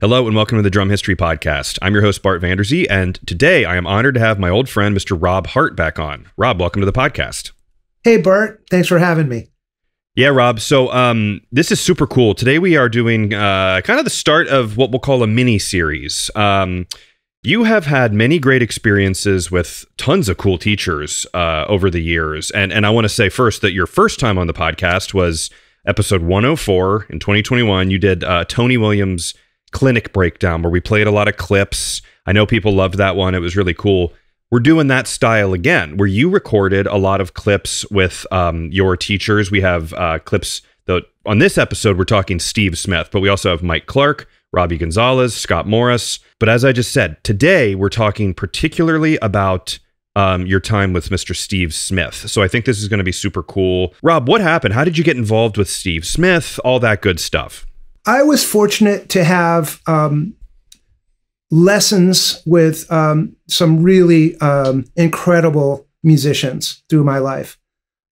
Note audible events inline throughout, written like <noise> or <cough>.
Hello and welcome to the Drum History Podcast. I'm your host, Bart Vanderzee, and today I am honored to have my old friend, Mr. Rob Hart, back on. Rob, welcome to the podcast. Hey, Bart. Thanks for having me. Yeah, Rob. So um, this is super cool. Today we are doing uh, kind of the start of what we'll call a mini series. Um, you have had many great experiences with tons of cool teachers uh, over the years, and and I want to say first that your first time on the podcast was episode 104 in 2021. You did uh, Tony Williams clinic breakdown where we played a lot of clips. I know people loved that one. It was really cool. We're doing that style again, where you recorded a lot of clips with um, your teachers. We have uh, clips that on this episode, we're talking Steve Smith, but we also have Mike Clark, Robbie Gonzalez, Scott Morris. But as I just said, today we're talking particularly about um, your time with Mr. Steve Smith. So I think this is going to be super cool. Rob, what happened? How did you get involved with Steve Smith? All that good stuff. I was fortunate to have um, lessons with um, some really um, incredible musicians through my life.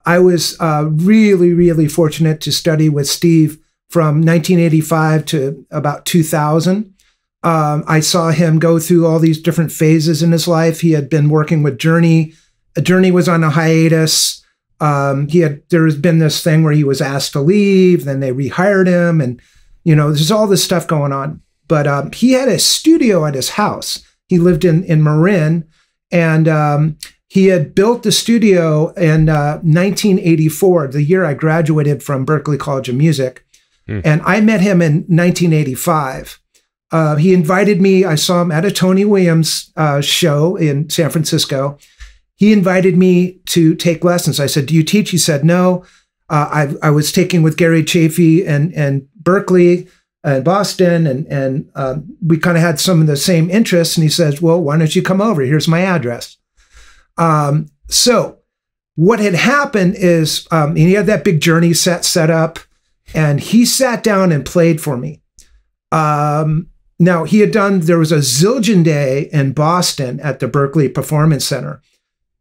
I was uh, really, really fortunate to study with Steve from 1985 to about 2000. Um, I saw him go through all these different phases in his life. He had been working with Journey. Journey was on a hiatus. Um, he had there has been this thing where he was asked to leave, then they rehired him, and you know, there's all this stuff going on. But um, he had a studio at his house. He lived in in Marin, and um, he had built the studio in uh, 1984, the year I graduated from Berklee College of Music. Mm. And I met him in 1985. Uh, he invited me. I saw him at a Tony Williams uh, show in San Francisco. He invited me to take lessons. I said, "Do you teach?" He said, "No." Uh, I, I was taking with Gary Chaffee and and Berklee and Boston, and and uh, we kind of had some of the same interests. And he says, "Well, why don't you come over? Here's my address." Um, so what had happened is um, he had that big journey set set up, and he sat down and played for me. Um, now he had done there was a Zildjian Day in Boston at the Berklee Performance Center,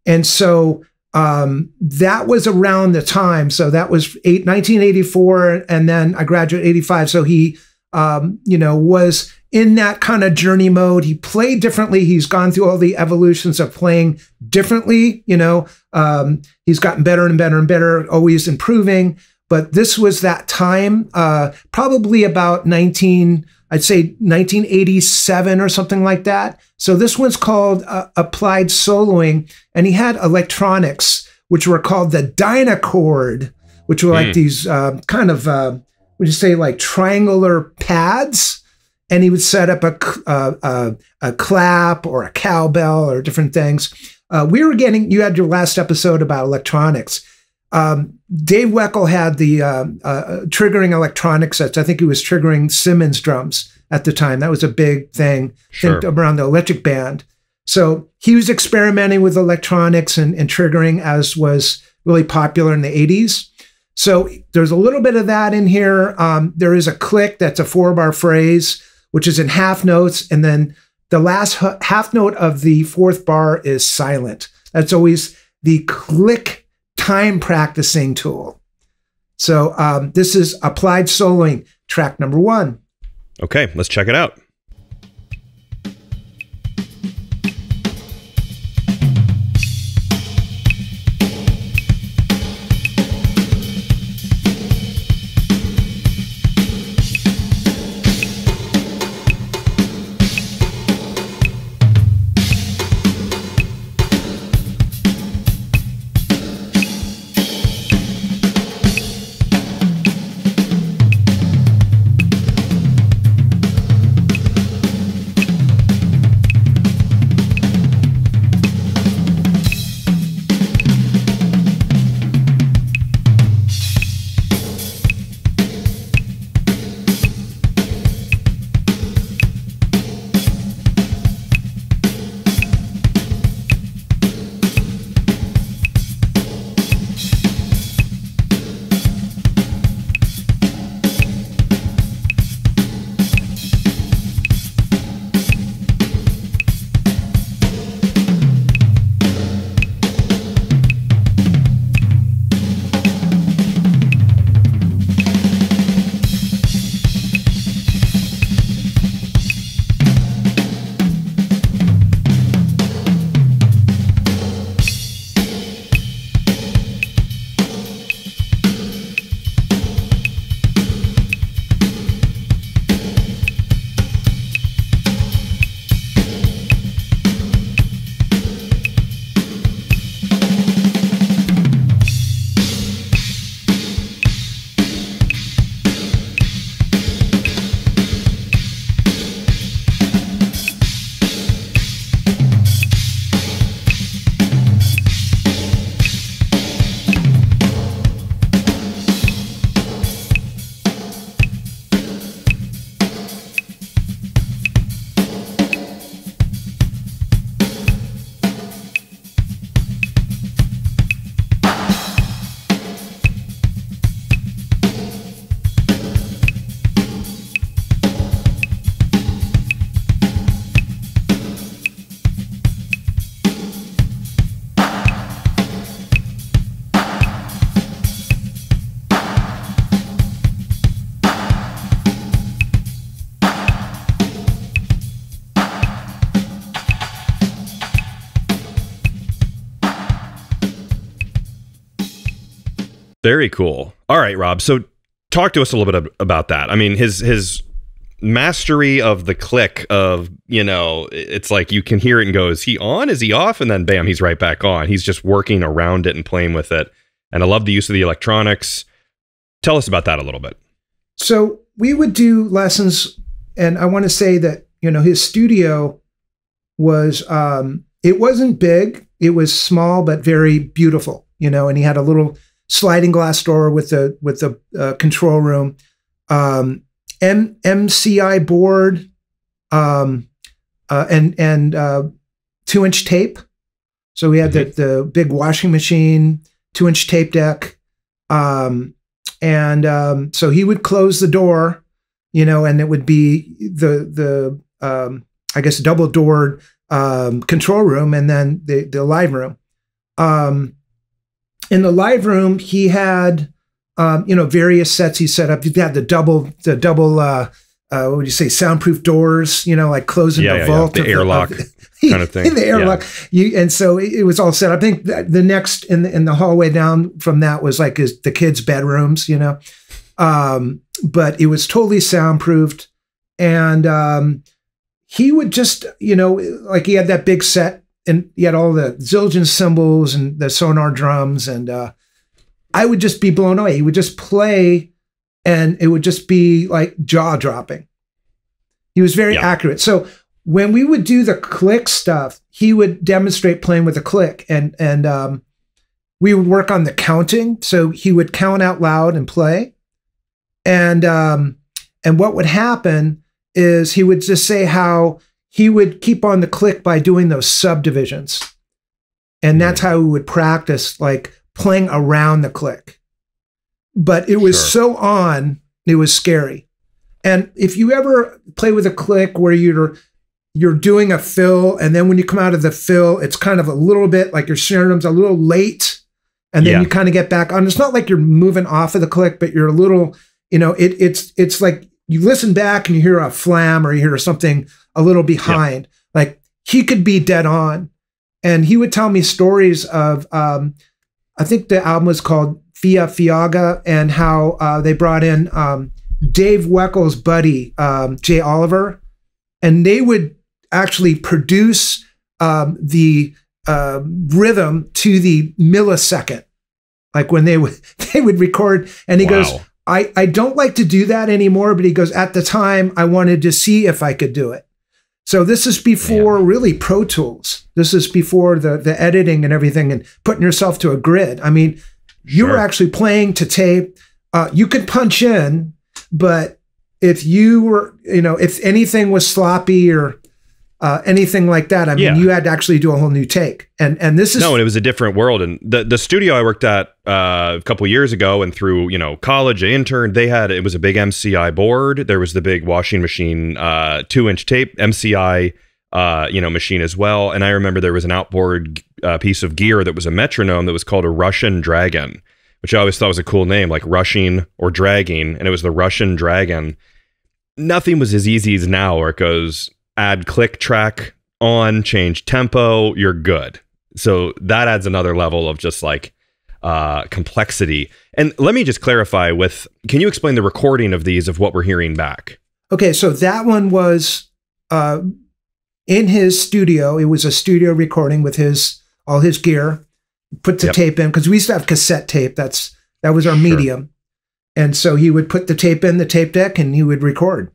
and so um, that was around the time. So that was eight, 1984, and then I graduated 85. So he, um, you know, was in that kind of journey mode. He played differently. He's gone through all the evolutions of playing differently. You know, um, he's gotten better and better and better, always improving. But this was that time, uh, probably about 19. I'd say 1987 or something like that. So this one's called uh, Applied Soloing, and he had electronics, which were called the Dynacord, which were like mm. these uh, kind of, uh, would you say, like triangular pads? And he would set up a, uh, a, a clap or a cowbell or different things. Uh, we were getting, you had your last episode about electronics. Um, Dave Weckl had the uh, uh, triggering electronics sets. I think he was triggering Simmons drums at the time. That was a big thing sure. around the electric band. So he was experimenting with electronics and, and triggering as was really popular in the 80s. So there's a little bit of that in here. Um, there is a click that's a four bar phrase, which is in half notes. And then the last half note of the fourth bar is silent. That's always the click time practicing tool. So um, this is applied soloing track number one. Okay, let's check it out. Very cool. All right, Rob. So talk to us a little bit about that. I mean, his his mastery of the click of you know it's like you can hear it and go is he on is he off and then bam he's right back on he's just working around it and playing with it and i love the use of the electronics tell us about that a little bit so we would do lessons and i want to say that you know his studio was um it wasn't big it was small but very beautiful you know and he had a little sliding glass door with the with the uh, control room um M- MCI board, um, uh, and and uh, two inch tape. So we had mm-hmm. the the big washing machine, two inch tape deck, um, and um, so he would close the door, you know, and it would be the the um, I guess double doored um, control room, and then the the live room. Um, in the live room, he had um, you know, various sets he set up. He had the double, the double, uh, uh, what would you say, soundproof doors, you know, like closing yeah, the yeah, vault. Yeah. The airlock the, <laughs> kind of thing. the airlock. You, and so it, it, was all set. I think the next in the, in the hallway down from that was like his, the kids' bedrooms, you know. Um, but it was totally soundproofed. And um, he would just, you know, like he had that big set and he had all the Zildjian cymbals and the Sonor drums and, uh, I would just be blown away. He would just play and it would just be like jaw dropping. He was very yeah. accurate. So when we would do the click stuff, he would demonstrate playing with a click and and um, we would work on the counting. So he would count out loud and play. And um, and what would happen is he would just say how he would keep on the click by doing those subdivisions. And hmm. that's how we would practice like playing around the click. But it was sure. so on, it was scary. And if you ever play with a click where you're you're doing a fill, and then when you come out of the fill, it's kind of a little bit like your snare drum's a little late, and then yeah. you kind of get back on. It's not like you're moving off of the click, but you're a little, you know, it, it's it's like you listen back and you hear a flam or you hear something a little behind. Like he could be dead on, and he would tell me stories of um, I think the album was called Fiafiaga, and how uh, they brought in um, Dave Weckl's buddy um, Jay Oliver, and they would actually produce um, the uh, rhythm to the millisecond, like when they would <laughs> they would record. And he wow. goes, "I I don't like to do that anymore," but he goes, "At the time, I wanted to see if I could do it." So this is before Man. really Pro Tools. This is before the the editing and everything and putting yourself to a grid. I mean, you sure. were actually playing to tape. Uh, you could punch in, but if you were, you know, if anything was sloppy or uh, anything like that. I mean, yeah. you had to actually do a whole new take, and and this is no, and it was a different world. And the the studio I worked at uh, a couple years ago, and through you know college, I interned. They had it was a big MCI board. There was the big washing machine, uh, two inch tape MCI, uh, you know, machine as well. And I remember there was an outboard uh, piece of gear that was a metronome that was called a Russian Dragon, which I always thought was a cool name, like rushing or dragging, and it was the Russian Dragon. Nothing was as easy as now, where it goes add click track on, change tempo, you're good. So that adds another level of just like uh, complexity. And let me just clarify with can you explain the recording of these of what we're hearing back? Okay, so that one was uh, in his studio. It was a studio recording with his all his gear. Put the yep. tape in because we used to have cassette tape. That's that was our sure. medium. And so he would put the tape in the tape deck and he would record.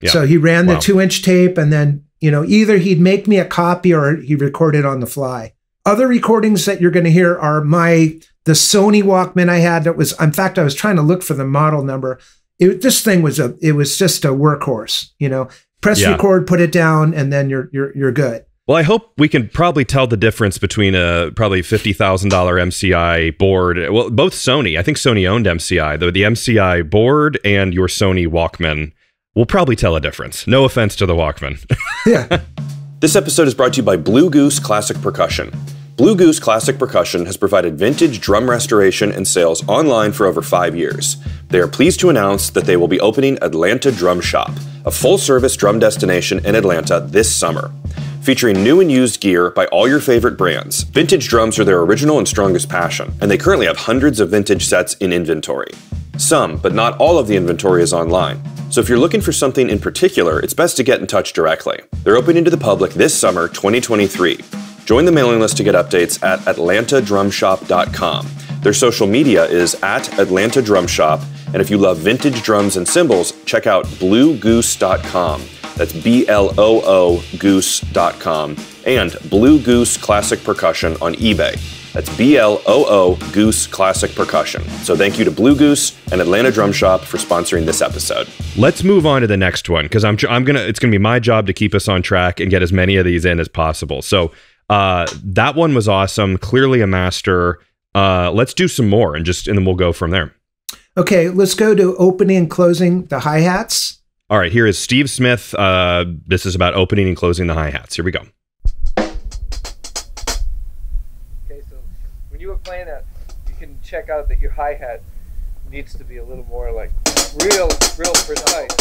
Yeah. So he ran wow. the two inch tape and then, you know, either he'd make me a copy or he recorded on the fly. Other recordings that you're going to hear are my, the Sony Walkman I had that was, in fact, I was trying to look for the model number. It, this thing was a, it was just a workhorse, you know, press yeah. record, put it down, and then you're, you're, you're good. Well, I hope we can probably tell the difference between a probably fifty thousand dollar MCI board. Well, both Sony. I think Sony owned MCI, though the MCI board and your Sony Walkman we'll probably tell a difference. No offense to the Walkman. <laughs> yeah. This episode is brought to you by Bloo Goose Classic Percussion. Bloo Goose Classic Percussion has provided vintage drum restoration and sales online for over five years. They are pleased to announce that they will be opening Atlanta Drum Shop, a full service drum destination in Atlanta this summer. featuring new and used gear by all your favorite brands. Vintage drums are their original and strongest passion, and they currently have hundreds of vintage sets in inventory. Some, but not all of the inventory is online. So if you're looking for something in particular, it's best to get in touch directly. They're opening to the public this summer, 2023. Join the mailing list to get updates at atlantadrumshop.com. Their social media is at Atlanta Drum Shop, and if you love vintage drums and cymbals, check out bloogoose.com. That's B L O O goose.com and Bloo Goose Classic Percussion on eBay. That's B L O O Goose Classic Percussion. So thank you to Bloo Goose and Atlanta Drum Shop for sponsoring this episode. Let's move on to the next one because I'm I'm gonna it's gonna be my job to keep us on track and get as many of these in as possible. So uh, that one was awesome. Clearly a master. Uh, let's do some more and just and then we'll go from there. Okay, let's go to opening and closing the hi hats. All right, here is Steve Smith. Uh, this is about opening and closing the hi hats. Here we go. You can check out that your hi hat needs to be a little more like real, real precise,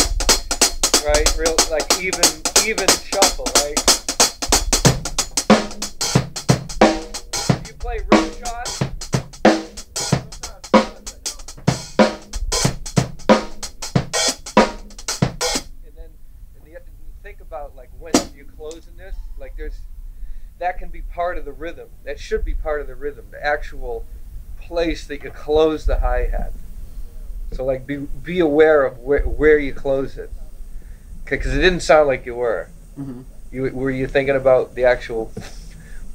right? Real like even, even shuffle, right? You play rim shots. And then and and think about like when you're closing this, like there's that can be part of the rhythm. That should be part of the rhythm. The actual place that you close the hi hat. So like be be aware of where where you close it, because it didn't sound like you were. Mm-hmm. You were you thinking about the actual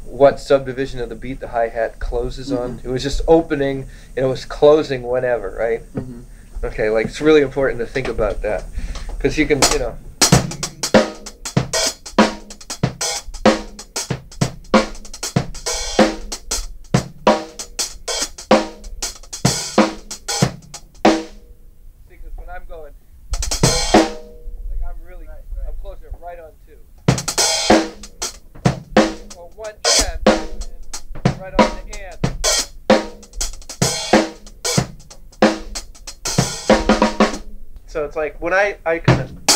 what subdivision of the beat the hi hat closes on? Mm-hmm. It was just opening and it was closing whenever, right? Mm-hmm. Okay, like it's really important to think about that because you can you know. It's like when I, I kind of.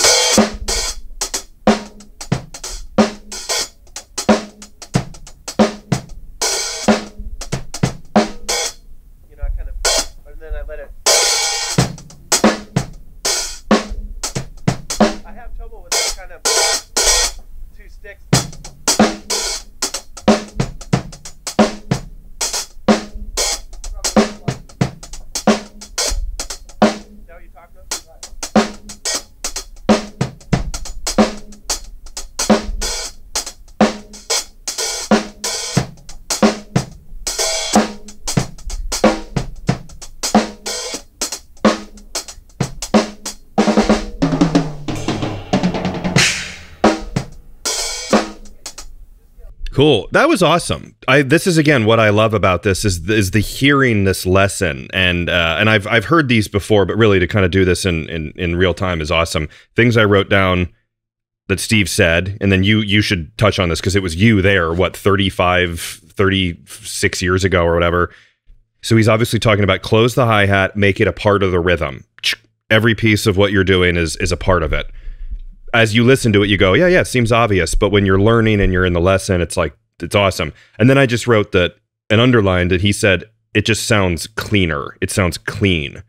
That was awesome. I this is again what I love about this is is the hearing this lesson and uh, and I've I've heard these before, but really to kind of do this in in in real time is awesome. Things I wrote down that Steve said, and then you you should touch on this because it was you there, what 35, 36 years ago or whatever. So he's obviously talking about close the hi hat, make it a part of the rhythm. Every piece of what you're doing is is a part of it as you listen to it, you go, yeah, yeah, it seems obvious. But when you're learning and you're in the lesson, it's like, it's awesome. And then I just wrote that and underlined that he said, it just sounds cleaner. It sounds clean.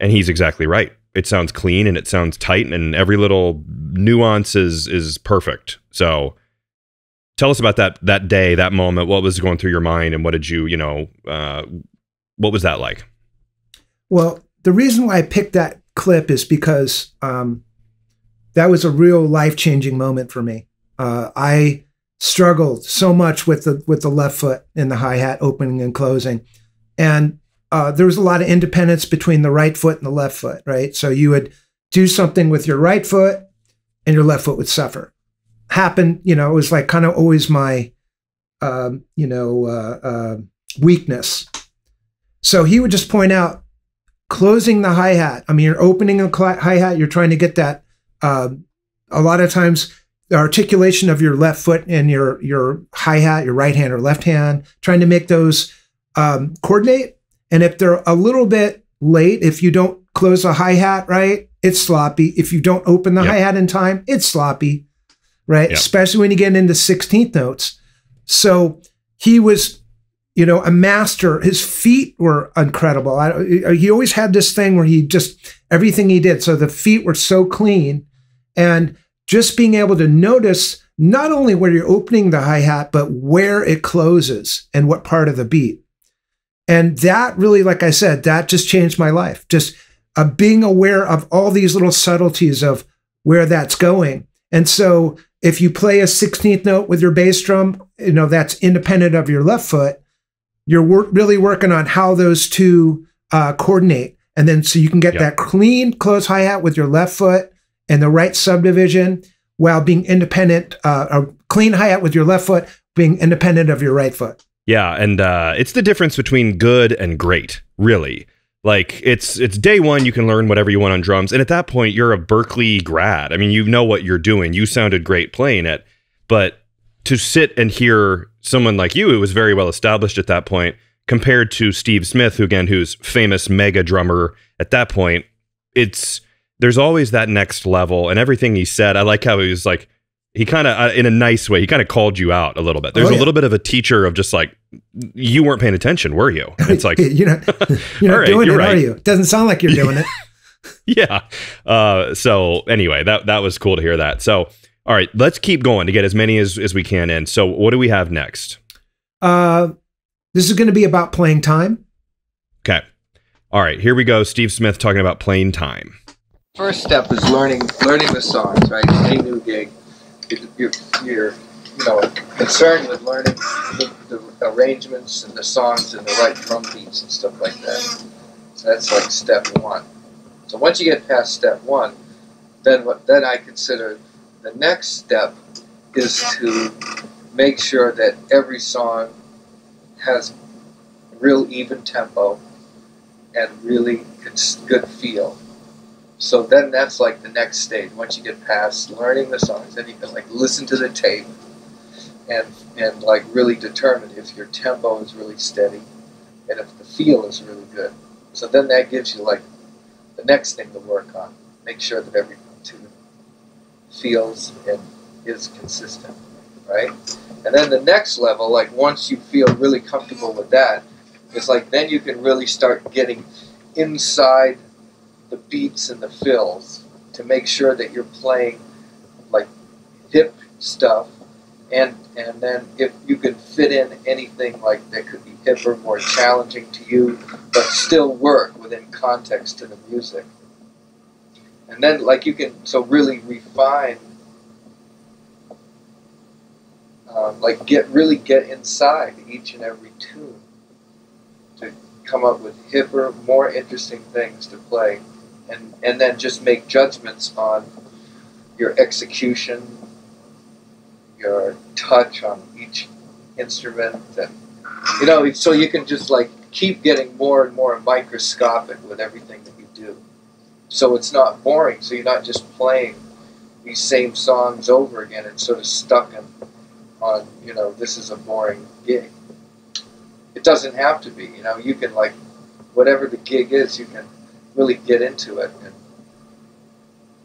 And he's exactly right. It sounds clean and it sounds tight and every little nuance is, is perfect. So tell us about that, that day, that moment. What was going through your mind and what did you, you know, uh, what was that like? Well, the reason why I picked that clip is because um, that was a real life changing moment for me. Uh, I struggled so much with the with the left foot in the hi hat opening and closing, and uh, there was a lot of independence between the right foot and the left foot. Right, so you would do something with your right foot, and your left foot would suffer. Happened, you know, it was like kind of always my, um, you know, uh, uh, weakness. So he would just point out closing the hi hat. I mean, you're opening a hi hat. You're trying to get that um, a lot of times the articulation of your left foot and your your hi hat, your right hand or left hand, trying to make those um, coordinate. And if they're a little bit late, if you don't close the hi hat right, it's sloppy. If you don't open the Yep. hi hat in time, it's sloppy. right? Yep. Especially when you get into 16th notes. So he was, you know, a master. His feet were incredible. I, he always had this thing where he just, everything he did. So the feet were so clean. And just being able to notice not only where you're opening the hi hat, but where it closes and what part of the beat. And that really, like I said, that just changed my life. Just uh, being aware of all these little subtleties of where that's going. And so if you play a 16th note with your bass drum, you know, that's independent of your left foot, you're wor- really working on how those two uh, coordinate. And then so you can get Yep. that clean close hi hat with your left foot and the right subdivision while being independent, uh, a clean hi hat with your left foot being independent of your right foot. Yeah, and uh, it's the difference between good and great, really. Like it's it's day one, you can learn whatever you want on drums, and at that point, you're a Berklee grad. I mean, you know what you're doing. You sounded great playing it, but to sit and hear someone like you, who was very well established at that point, compared to Steve Smith, who again, who's famous mega drummer at that point, it's there's always that next level, and everything he said. I like how he was like he kind of uh, in a nice way he kind of called you out a little bit there's Oh, a little bit of a teacher of just like you weren't paying attention were you <laughs> it's like <laughs> you're not, <laughs> you're not right, doing you're it, are right. you? Doesn't sound like you're doing it. yeah uh so anyway that that was cool to hear that so all right let's keep going to get as many as as we can in so what do we have next Uh, this is going to be about playing time. okay all right here we go steve smith talking about playing time First step is learning learning the songs, right? Any new gig, you- you're, you're you know concerned with learning the, the arrangements and the songs and the right drum beats and stuff like that. So that's like step one. So once you get past step one, then what then I consider the next step is to make sure that every song has real even tempo and really good feel. So then that's like the next stage. Once you get past learning the songs, then you can like listen to the tape and and like really determine if your tempo is really steady and if the feel is really good. So then that gives you like the next thing to work on. Make sure that every tune feels and is consistent, right? And then the next level, like once you feel really comfortable with that, it's like then you can really start getting inside the beats and the fills to make sure that you're playing like hip stuff. And and then if you can fit in anything like that could be hipper more challenging to you but still work within context to the music. And then like you can so really refine um, like get really get inside each and every tune to come up with hipper more interesting things to play and and then just make judgments on your execution, your touch on each instrument, and you know, so you can just like keep getting more and more microscopic with everything that you do. So it's not boring. So you're not just playing these same songs over again and sort of stuck in, on you know this is a boring gig. It doesn't have to be. You know, you can like whatever the gig is, you can really get into it and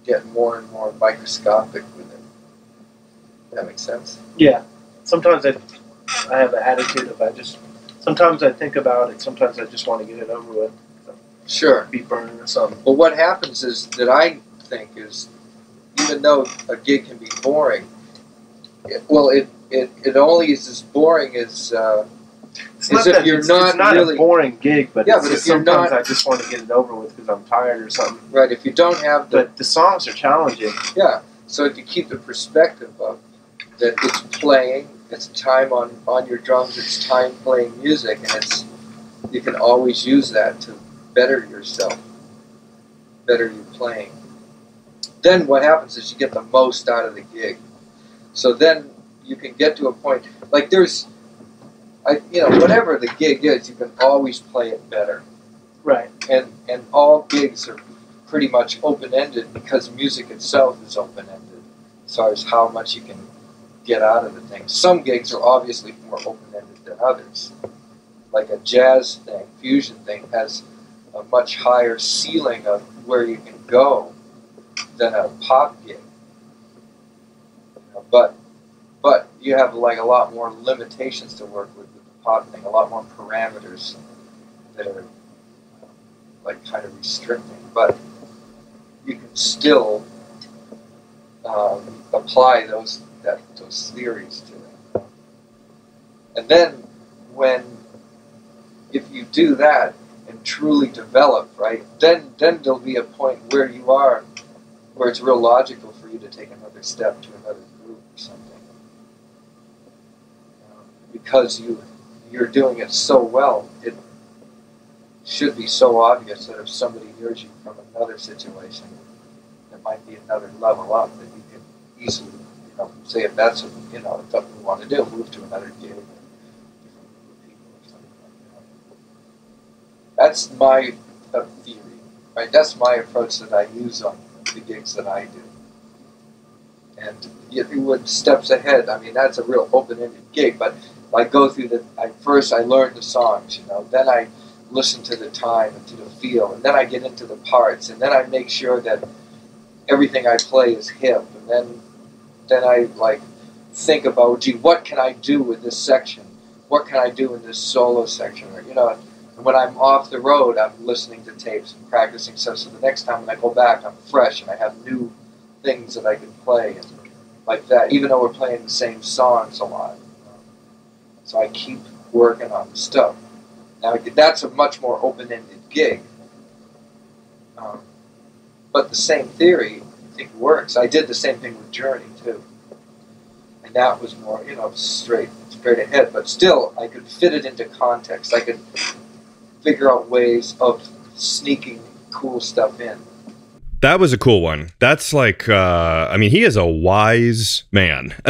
get more and more microscopic with it. That makes sense. Yeah. Sometimes I, I have an attitude of I just. Sometimes I think about it. Sometimes I just want to get it over with. Sure. Be burning or something. But what happens is that I think is, even though a gig can be boring, it, well, it, it, it only is as boring as uh, It's not that you're it's, not it's not really- a boring gig, but Yeah, it's but just if you're sometimes not- I just want to get it over with because I'm tired or something. right. If you don't have the But the songs are challenging. Yeah. So if you keep the perspective of that it's playing, it's time on, on your drums, it's time playing music, and it's you can always use that to better yourself, better your playing. Then what happens is you get the most out of the gig. So then you can get to a point like there's, I you know whatever the gig is, you can always play it better Right. and and all gigs are pretty much open ended because music itself is open ended as far as how much you can get out of the thing. Some gigs are obviously more open ended than others. Like a jazz thing, fusion thing has a much higher ceiling of where you can go than a pop gig. You know, but but you have like a lot more limitations to work with a lot more parameters that are like kind of restricting. But you can still um, apply those that those theories to it. And then when if you do that and truly develop, right, then then there'll be a point where you are where it's real logical for you to take another step to another group or something. Because you you're doing it so well, it should be so obvious that if somebody hears you from another situation, there might be another level up that you can easily, you know, say if that's you know something you want to do, move to another gig. That's my uh, theory, right? That's my approach that I use on the gigs that I do. And if you would steps ahead, I mean that's a real open-ended gig, but I go through the. I first I learn the songs, you know, then I listen to the time and to the feel, and then I get into the parts, and then I make sure that everything I play is hip, and then then I like think about, gee, what can I do with this section? What can I do in this solo section? Or you know, and when I'm off the road, I'm listening to tapes and practicing stuff. So the next time when I go back, I'm fresh and I have new things that I can play and like that. Even though we're playing the same songs a lot, so I keep working on the stuff. Now that's a much more open-ended gig, um, but the same theory I think works. I did the same thing with Journey too, and that was more you know straight straight ahead. But still, I could fit it into context. I could figure out ways of sneaking cool stuff in. That was a cool one. That's like, uh, I mean, he is a wise man. <laughs>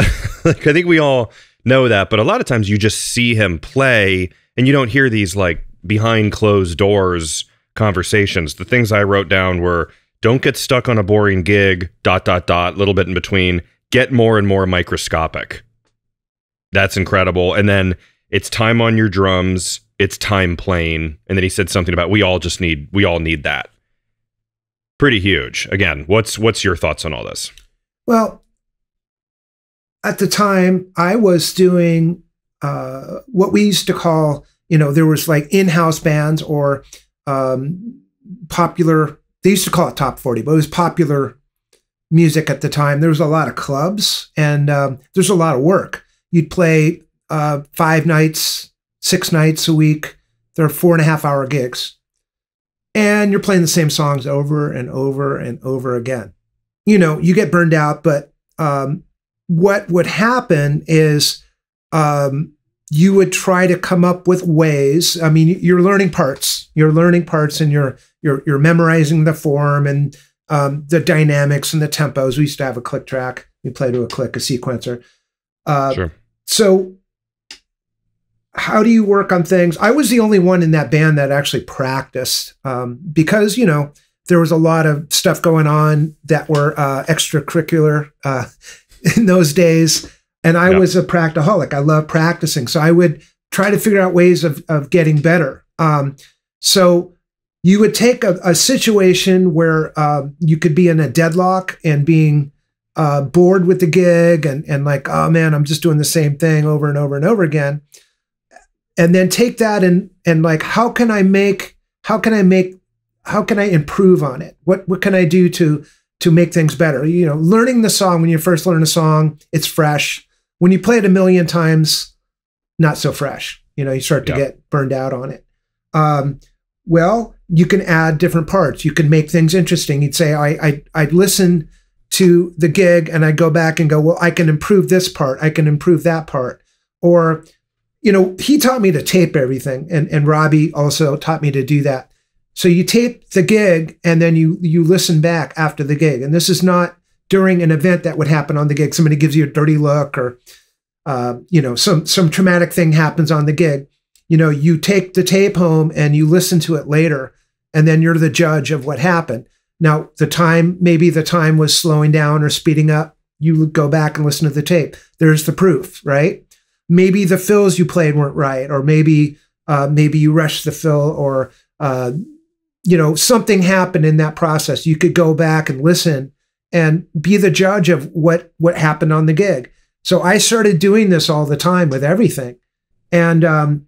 like, I think we all know that, but a lot of times you just see him play and you don't hear these like behind closed doors conversations. The things I wrote down were don't get stuck on a boring gig, dot, dot, dot, little bit in between, get more and more microscopic. That's incredible. And then it's time on your drums, it's time playing. And then he said something about we all just need, we all need that. Pretty huge. Again, what's what's your thoughts on all this? Well, at the time, I was doing uh, what we used to call, you know, there was like in-house bands or um, popular. They used to call it top forty, but it was popular music at the time. There was a lot of clubs, and um, there's a lot of work. You'd play uh, five nights, six nights a week. They're four and a half hour gigs, and you're playing the same songs over and over and over again. You know, you get burned out, but um, what would happen is um, you would try to come up with ways. I mean, you're learning parts. You're learning parts, and you're you're you're memorizing the form and um, the dynamics and the tempos. We used to have a click track. We play to a click, a sequencer. Uh, Sure. So, how do you work on things? I was the only one in that band that actually practiced um, because you know there was a lot of stuff going on that were uh, extracurricular uh, <laughs> in those days, and I Yeah. was a practaholic. I love practicing, so I would try to figure out ways of of getting better. Um, so you would take a, a situation where um, you could be in a deadlock and being uh, bored with the gig and and like, oh man, I'm just doing the same thing over and over and over again. And then take that and and like, how can I make how can I make how can I improve on it? What what can I do to to make things better? You know, learning the song when you first learn a song, it's fresh. When you play it a million times, not so fresh. You know, you start to Yeah. get burned out on it. Um, well, you can add different parts. You can make things interesting. You'd say, I I I'd listen to the gig and I go back and go, well, I can improve this part. I can improve that part. Or, you know, he taught me to tape everything, and and Robbie also taught me to do that. So you tape the gig and then you you listen back after the gig. And this is not during an event that would happen on the gig. Somebody gives you a dirty look or uh, you know, some some traumatic thing happens on the gig. You know, you take the tape home and you listen to it later, and then you're the judge of what happened. Now, the time, maybe the time was slowing down or speeding up. You go back and listen to the tape. There's the proof, right? Maybe the fills you played weren't right, or maybe uh, maybe you rushed the fill, or uh, you know something happened in that process. You could go back and listen and be the judge of what what happened on the gig. So I started doing this all the time with everything, and um,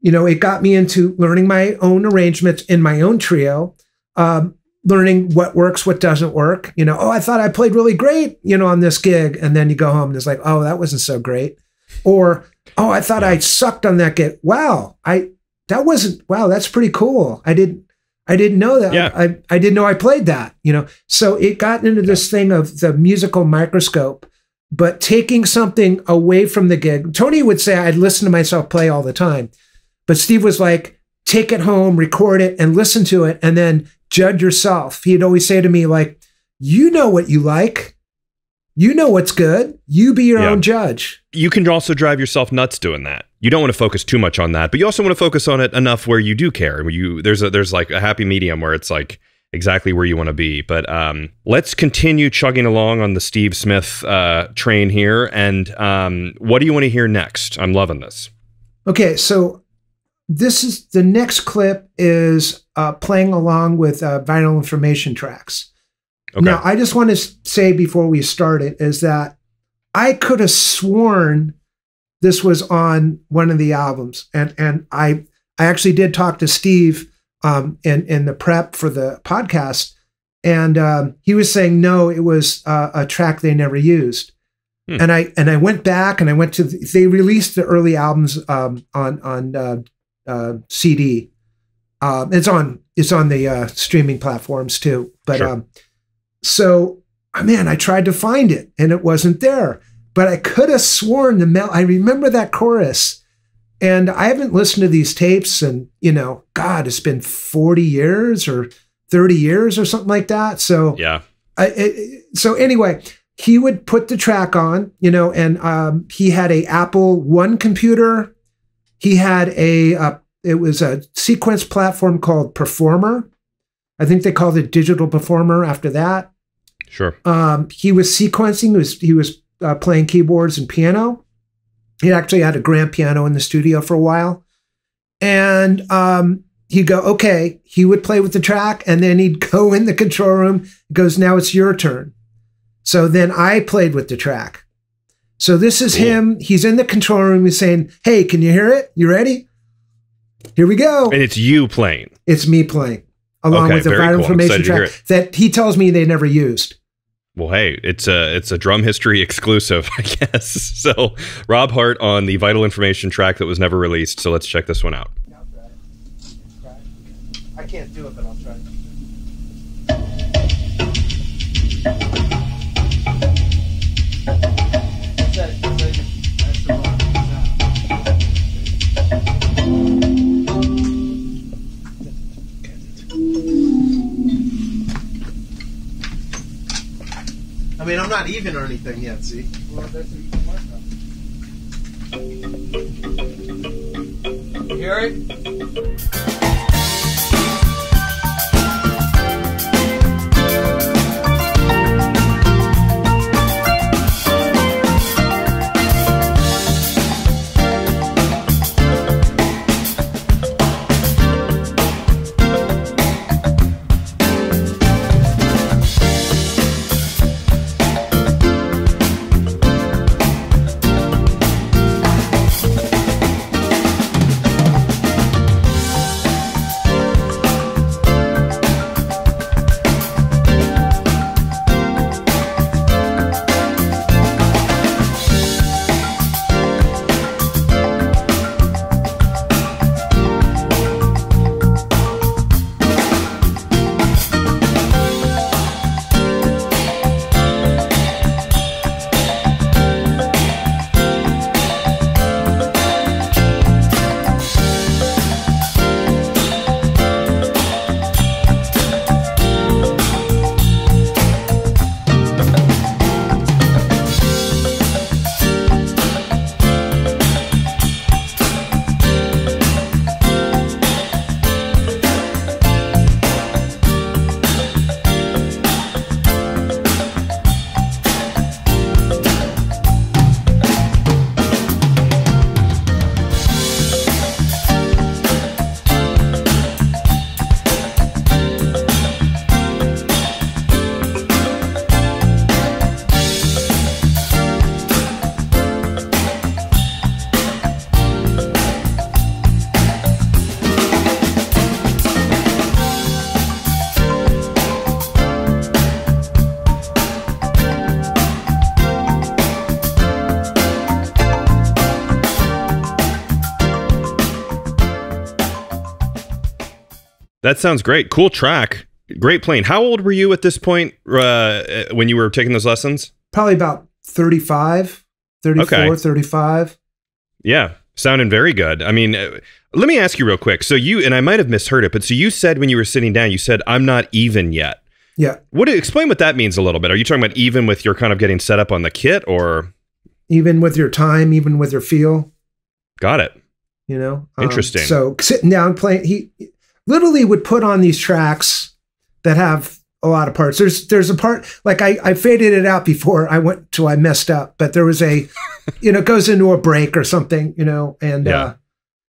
you know, it got me into learning my own arrangements in my own trio, um, learning what works, what doesn't work. You know, oh, I thought I played really great, you know, on this gig, and then you go home and it's like, oh, that wasn't so great, or oh, I thought I sucked on that gig. Wow, I that wasn't wow, that's pretty cool. I didn't I didn't know that. Yeah. I, I didn't know I played that, you know. So it got into this thing of the musical microscope, but taking something away from the gig. Tony would say I'd listen to myself play all the time. But Steve was like, take it home, record it, and listen to it, and then judge yourself. He'd always say to me, like, you know what you like. You know what's good. You be your Yeah. own judge. You can also drive yourself nuts doing that. You don't want to focus too much on that, but you also want to focus on it enough where you do care. Where you there's a there's like a happy medium where it's like exactly where you want to be. But um, let's continue chugging along on the Steve Smith uh, train here. And um, what do you want to hear next? I'm loving this. Okay, so this is the next clip is uh, playing along with uh, Vital Information tracks. Okay. Now, I just want to say before we start it is that I could have sworn this was on one of the albums, and and I I actually did talk to Steve um, in in the prep for the podcast, and um, he was saying no, it was uh, a track they never used. Hmm. And I and I went back and I went to the, they released the early albums um, on on uh, uh, CD. Um, it's on it's on the uh, streaming platforms too, but Sure. um, so oh, man, I tried to find it and it wasn't there. But I could have sworn the mel. I remember that chorus, and I haven't listened to these tapes, and you know, God, it's been forty years or thirty years or something like that. So yeah. I, it, so anyway, he would put the track on, you know, and um, he had a Apple One computer. He had a uh, it was a sequence platform called Performer. I think they called it Digital Performer after that. Sure. Um, he was sequencing. He was he was uh, playing keyboards and piano. He actually had a grand piano in the studio for a while, and um, he'd go, okay. He would play with the track, and then he'd <laughs> go in the control room. He goes, now it's your turn. So then I played with the track. So this is him. He's in the control room. He's saying, "Hey, can you hear it? You ready? Here we go." And it's you playing. It's me playing along Okay, with the vital cool. Information excited to hear track that he tells me they never used. Well, hey, it's a it's a drum history <laughs> exclusive, I guess. <laughs> So Rob Hart on the vital information track that was never released. So let's check this one out. I can't do it, but I'll try. I mean, I'm not even or anything yet, see? You hear it? That sounds great. Cool track. Great playing. How old were you at this point uh, when you were taking those lessons? Probably about 35, 34, Okay. 35. Yeah, sounding very good. I mean, uh, let me ask you real quick. So you and I might have misheard it, but so you said when you were sitting down, you said, "I'm not even yet." Yeah. What? Explain what that means a little bit. Are you talking about even with your kind of getting set up on the kit, or Even with your time, even with your feel, got it? you know. Um, Interesting. so sitting down playing, he literally would put on these tracks that have a lot of parts. There's there's a part like I, I faded it out before I went till I messed up, but there was a <laughs> you know, it goes into a break or something, you know, and Yeah. uh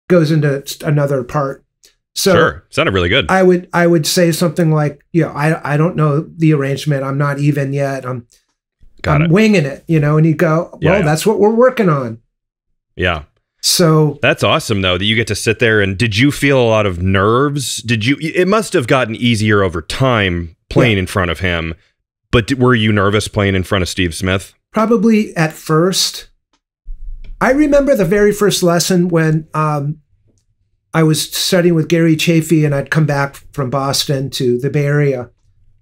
goes into another part. So sure, sounded really good. I would I would say something like, you know, I I don't know the arrangement. I'm not even yet. I'm got I'm it. winging it, you know, and you go, well, Yeah, yeah. that's what we're working on. Yeah, So that's awesome though that you get to sit there. And did you feel a lot of nerves? Did you? It must have gotten easier over time playing in front of him. But were you nervous playing in front of Steve Smith? probably at first. I remember the very first lesson when um, I was studying with Gary Chaffee and I'd come back from Boston to the Bay Area.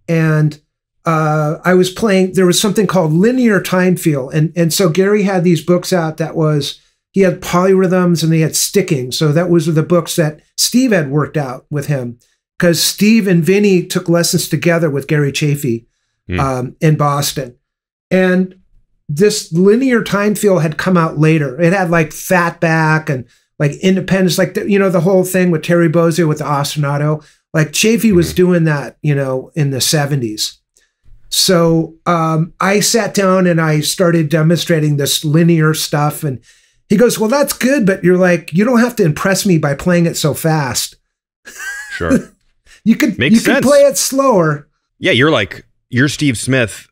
And uh, I was playing, there was something called linear time feel. And, and so Gary had these books out that was, he had polyrhythms and they had sticking. So that was the books that Steve had worked out with him. Because Steve and Vinny took lessons together with Gary Chaffee Hmm. um, in Boston. And this linear time feel had come out later. It had like Fatback and like Independence, like the, you know the whole thing with Terry Bozzio with the ostinato. Like Chaffee was doing that, you know, in the seventies. So um, I sat down and I started demonstrating this linear stuff, and he goes, "Well, that's good, but you're like, you don't have to impress me by playing it so fast. <laughs> Sure. You could Makes you could sense. play it slower." yeah, you're like you're Steve Smith.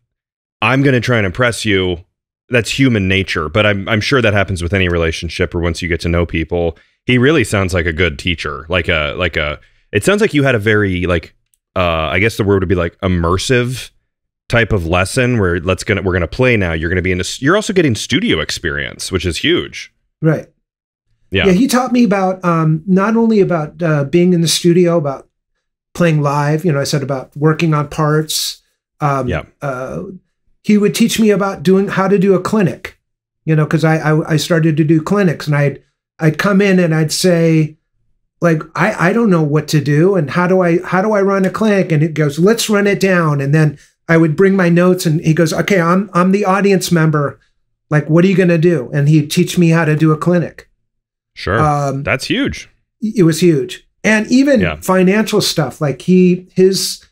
I'm going to try and impress you. That's human nature, but I'm I'm sure that happens with any relationship or once you get to know people. He really sounds like a good teacher. Like a like a it sounds like you had a very like uh I guess the word would be like immersive type of lesson where let's gonna we're gonna play now. You're gonna be in this you're also getting studio experience, which is huge. Right. Yeah. Yeah, he taught me about um, not only about uh, being in the studio, about playing live. You know, I said about working on parts. Um, Yeah. Uh, he would teach me about doing how to do a clinic. You know, because I, I I started to do clinics, and I'd I'd come in and I'd say, like, I I don't know what to do, and how do I how do I run a clinic? And it goes, let's run it down, and then I would bring my notes, and he goes, okay, I'm I'm the audience member. Like, what are you going to do? And he'd teach me how to do a clinic. Sure. Um, That's huge. it was huge and even Yeah. financial stuff like he his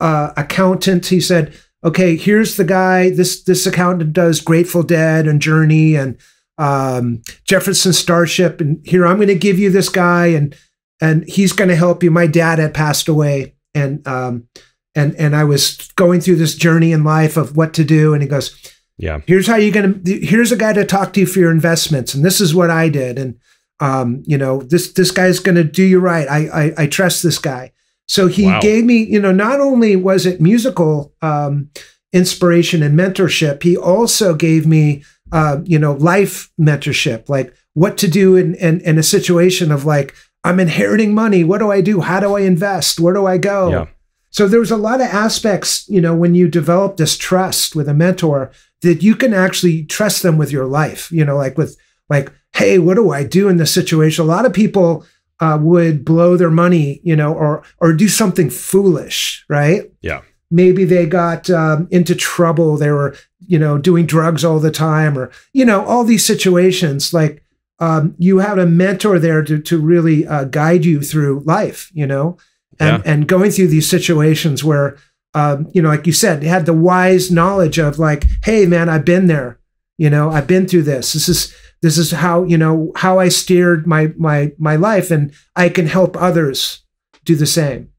uh, accountant he said okay here's the guy this this accountant does grateful dead and journey and um, jefferson starship and here i'm going to give you this guy and and he's going to help you my dad had passed away and um and and i was going through this journey in life of what to do and he goes Yeah. here's how you're gonna here's a guy to talk to you for your investments and this is what i did and um, you know this this guy's gonna do you right i i, I trust this guy so he Wow. gave me you know not only was it musical um, inspiration and mentorship he also gave me uh, you know life mentorship like what to do in, in in a situation of like i'm inheriting money what do i do how do i invest where do i go Yeah. So there was a lot of aspects, you know, when you develop this trust with a mentor that you can actually trust them with your life, you know, like with like, hey, what do I do in this situation? A lot of people uh, would blow their money, you know, or or do something foolish, right? Yeah. Maybe they got um, into trouble. They were, you know, doing drugs all the time, or you know, all these situations. Like um, you have a mentor there to to really uh, guide you through life, you know, and and going through these situations where, um, you know, like you said, had the wise knowledge of like, hey, man, I've been there. You know, I've been through this. This is this is how you know how I steered my my my life, and I can help others do the same.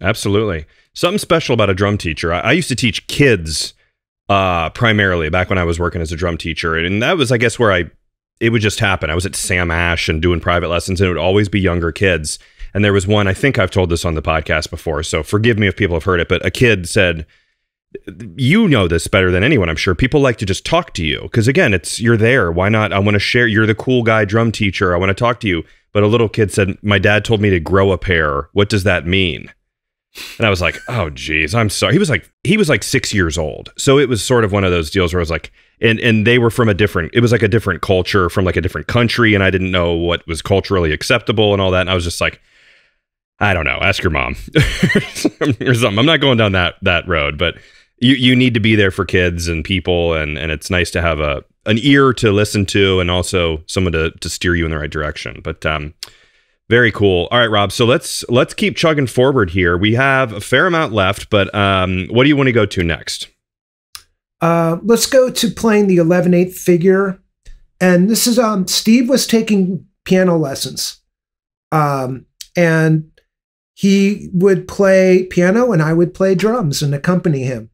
Absolutely. Something special about a drum teacher. I, I used to teach kids uh, primarily back when I was working as a drum teacher. And that was, I guess, where I, it would just happen. I was at Sam Ash and doing private lessons, and it would always be younger kids. And there was one, I think I've told this on the podcast before, so forgive me if people have heard it, but a kid said, you know this better than anyone, I'm sure. People like to just talk to you because, again, it's you're there. Why not? I want to share. You're the cool guy drum teacher. I want to talk to you. but a little kid said, My dad told me to grow a pair. What does that mean? And I was like, oh geez, I'm sorry. He was like he was like six years old. So it was sort of one of those deals where I was like, and and they were from a different it was like a different culture from like a different country, and I didn't know what was culturally acceptable and all that. And I was just like, I don't know, ask your mom <laughs> or something. I'm not going down that that road, but you you need to be there for kids and people and and it's nice to have a an ear to listen to and also someone to to steer you in the right direction. But um very cool. All right, Rob. So let's let's keep chugging forward here. We have a fair amount left, but um, what do you want to go to next? Uh, let's go to playing the 11 8 figure. And this is um Steve was taking piano lessons. Um, and he would play piano and I would play drums and accompany him.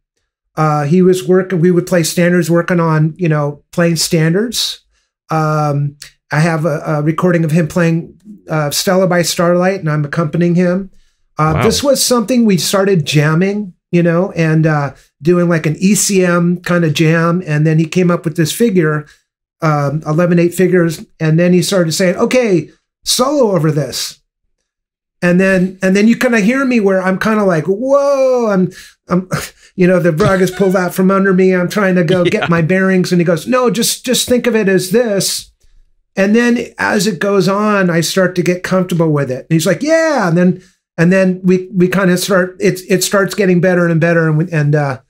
Uh, he was working, we would play standards, working on, you know, playing standards. Um, I have a, a recording of him playing uh, Stella by Starlight, and I'm accompanying him. Uh, Wow. This was something we started jamming, you know, and uh, doing like an ECM kind of jam. And then he came up with this figure, um, 11 8 figures. And then he started saying, okay, solo over this. And then, and then you kind of hear me where I'm kind of like, whoa, I'm, I'm, <laughs> you know, the rug is pulled out from under me. I'm trying to go <laughs> Yeah. get my bearings. And he goes, no, just, just think of it as this. And then as it goes on, I start to get comfortable with it. And he's like, yeah. And then, and then we, we kind of start, it, it starts getting better and better. And, we, and, uh,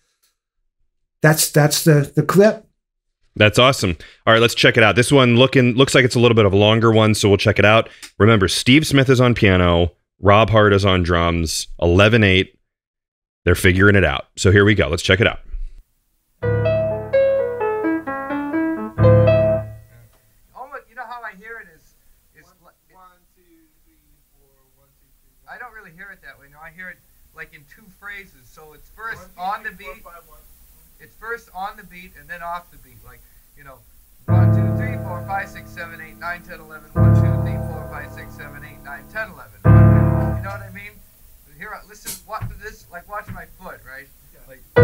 that's, that's the, the clip. That's awesome. All right, let's check it out. This one looking looks like it's a little bit of a longer one, so we'll check it out. Remember, Steve Smith is on piano, Rob Hart is on drums, 11-8. They're figuring it out. So here we go. Let's check it out. Oh, Almost, you know how I hear it is, is li- I don't really hear it that way. No, I hear it like in two phrases. So it's first on the beat. It's first on the beat and then off the beat. Like, you know, 1, 2, 3, 4, 5, 6, 7, 8, 9, 10, 11. 1, 2, 3, 4, 5, 6, 7, 8, 9, 10, 11. Here, listen, watch this, like watch my foot, right? Like, you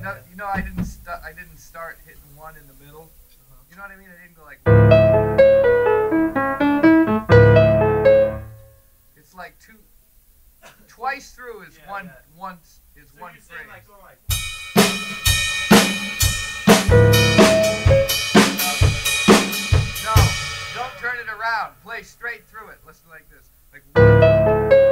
know, you know, I didn't, st- I didn't start hitting one in the middle. You know what I mean? I didn't go like. It's like two, twice through is one, one is one phrase. No, it around. Play straight through it. Listen like this. Like.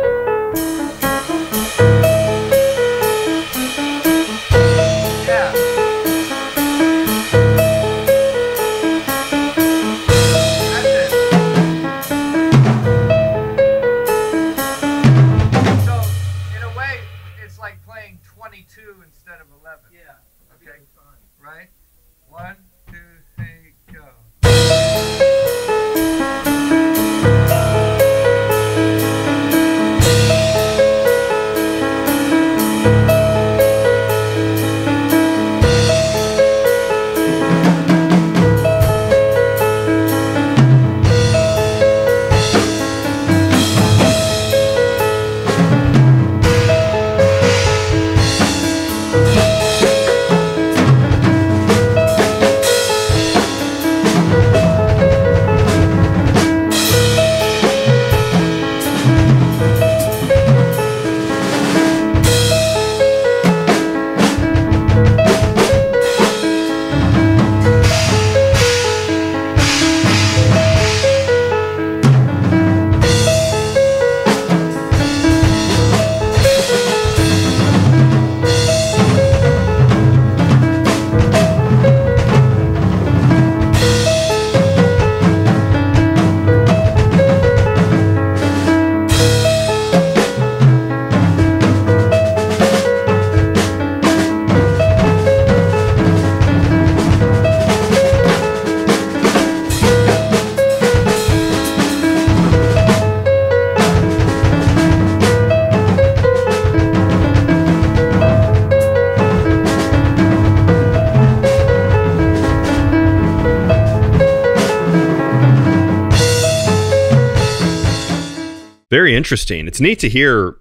Interesting. It's neat to hear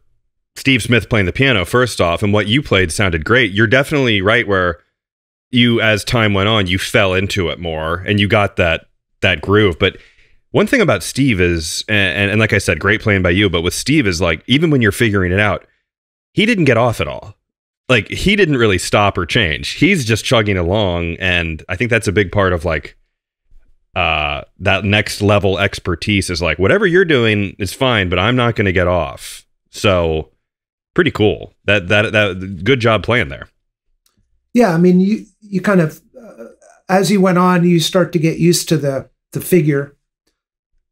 Steve Smith playing the piano first off, and what you played sounded great. You're definitely right where you as time went on, you fell into it more and you got that that groove. But one thing about Steve is, and, and like I said, great playing by you. But with Steve is like, even when you're figuring it out, he didn't get off at all. Like he didn't really stop or change. He's just chugging along, and I think that's a big part of like uh that next level expertise is like whatever you're doing is fine, but I'm not going to get off. So pretty cool. That that that good job playing there. Yeah, I mean, you you kind of uh, as he went on, you start to get used to the the figure,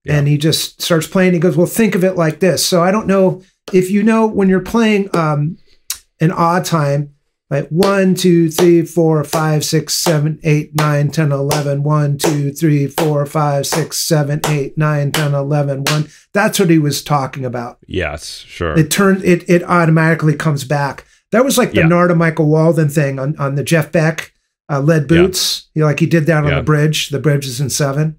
Yeah. and he just starts playing. He goes, "Well, think of it like this." So I don't know if you know when you're playing um, an odd time, like one, two, three, four, five, six, seven, eight, nine, ten, eleven. One, two, three, four, five, six, seven, eight, nine, ten, eleven. One. 2, 3, 4, 5, 6, 7, 8, 9, 10, 11. 1. That's what he was talking about. Yes, sure. It turns it it automatically comes back. That was like the Yeah. Narada Michael Walden thing on, on the Jeff Beck uh, Led Yeah. boots. You know, like he did that on Yeah. the bridge. The bridge is in seven,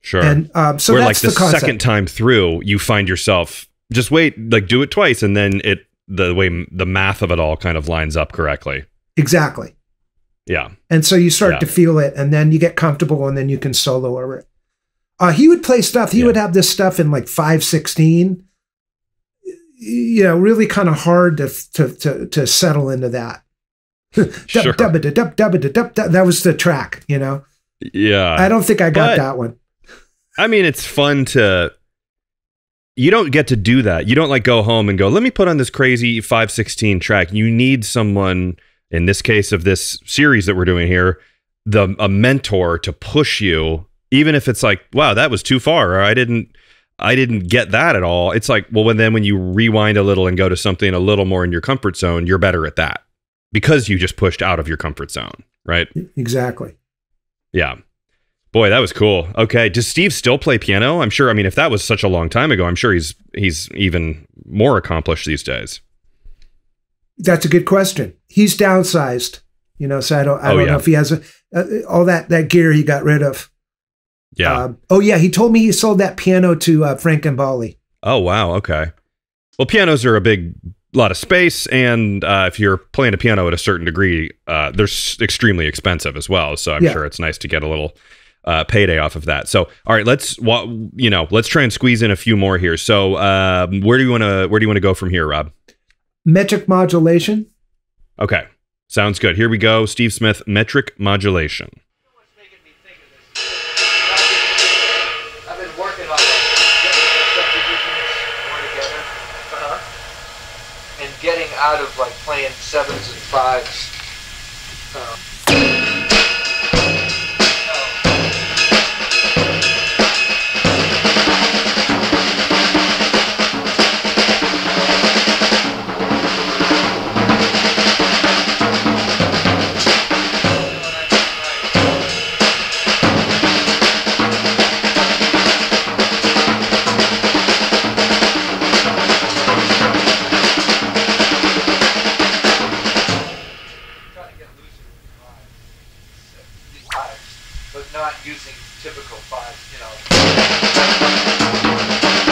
sure. and um, so Where like that's the, the, second time through, you find yourself just wait, like do it twice, and then it the way the math of it all kind of lines up correctly. exactly. Yeah, And so you start Yeah. to feel it, and then you get comfortable, and then you can solo over it. Uh, he would play stuff. He Yeah. would have this stuff in like five sixteen. You know, really kind of hard to to to, to settle into that. <laughs> Sure. That was the track, you know. yeah. I don't think I got but- that one. I mean, it's fun to. You don't get to do that. You don't like go home and go, let me put on this crazy 516 track. You need someone, in this case of this series that we're doing here, the a mentor to push you, even if it's like, wow, that was too far, or I didn't I didn't get that at all. It's like, well, when then when you rewind a little and go to something a little more in your comfort zone, you're better at that. Because you just pushed out of your comfort zone, right? Exactly. Yeah. Boy, that was cool. Okay, does Steve still play piano? I'm sure. I mean, if that was such a long time ago, I'm sure he's he's even more accomplished these days. That's a good question. He's downsized, you know, so I don't, I Oh, don't yeah. know if he has a, uh, all that, that gear he got rid of. Yeah. Um, oh yeah. He told me he sold that piano to uh, Frank Gambale. oh wow. Okay. Well, pianos are a big lot of space, and uh, if you're playing a piano at a certain degree, uh, they're s- extremely expensive as well. So I'm Yeah. sure it's nice to get a little uh, payday off of that. So all right, let's you know let's try and squeeze in a few more here. So um, where do you want to where do you want to go from here, Rob? Metric modulation. Okay. Sounds good. Here we go. Steve Smith, metric modulation. what's making me think of this. I've been, working on like getting the subdivisions more together, uh-huh. and getting out of like playing sevens and fives. Um, typical five, you know.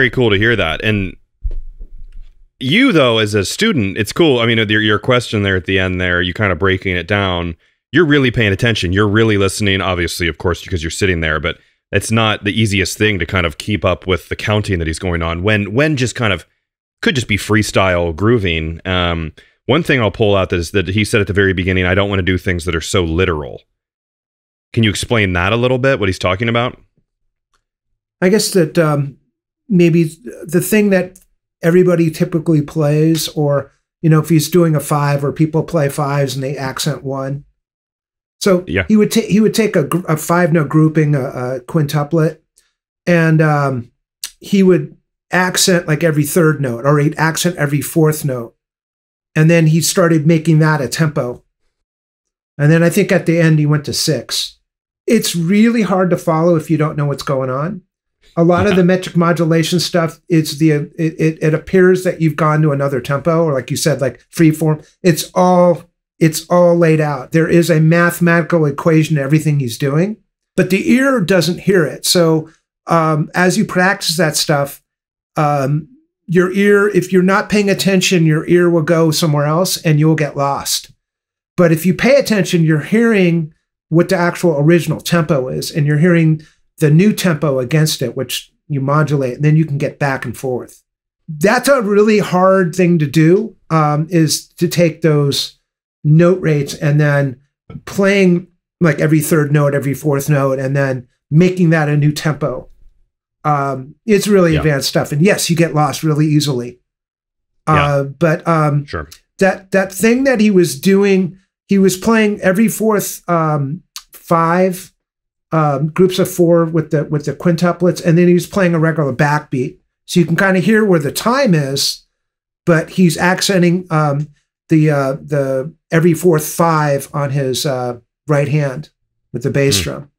Very cool to hear that. And you, though, as a student, it's cool. I mean, your, your question there at the end, there, you kind of breaking it down. You're really paying attention. You're really listening, obviously, of course, because you're sitting there. But it's not the easiest thing to kind of keep up with the counting that he's going on when when just kind of could just be freestyle grooving. Um, one thing I'll pull out is that he said at the very beginning, I don't want to do things that are so literal. Can you explain that a little bit? What he's talking about? I guess that um, maybe the thing that everybody typically plays, or you know, if he's doing a five, or people play fives and they accent one. So Yeah. he would take he would take a, a five note grouping, a, a quintuplet, and um, he would accent like every third note, or he'd accent every fourth note, and then he started making that a tempo. And then I think at the end he went to six. It's really hard to follow if you don't know what's going on. A lot of the metric modulation stuff, it's the it, it it appears that you've gone to another tempo, or like you said, like free form. It's all it's all laid out. There is a mathematical equation to everything he's doing, but the ear doesn't hear it. So um, as you practice that stuff, um, your ear, if you're not paying attention, your ear will go somewhere else and you'll get lost. But if you pay attention, you're hearing what the actual original tempo is, and you're hearing the new tempo against it, which you modulate, and then you can get back and forth. That's a really hard thing to do, um, is to take those note rates and then playing like every third note, every fourth note, and then making that a new tempo. Um, it's really Yeah. advanced stuff. And yes, you get lost really easily. Yeah. Uh, but um, Sure. that that thing that he was doing he was playing every fourth um, five um, groups of four with the with the quintuplets and then he's playing a regular backbeat. So you can kind of hear where the time is but he's accenting um, the uh, the every fourth five on his uh, right hand with the bass Hmm. drum.